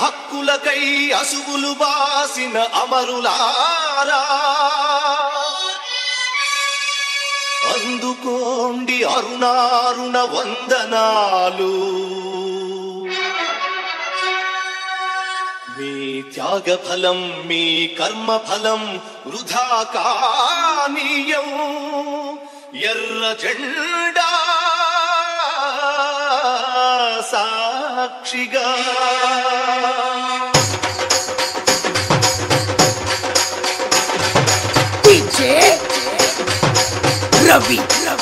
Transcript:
హక్కులకై అసువులు బాసిన అమరులారా. అందుకోండి అరుణారుణ వందనాలు. మీ త్యాగ ఫలం మీ కర్మ ఫలం వృధా కానీయం. ఎర్ర జెండా సాక్షిగా Love it. Love it.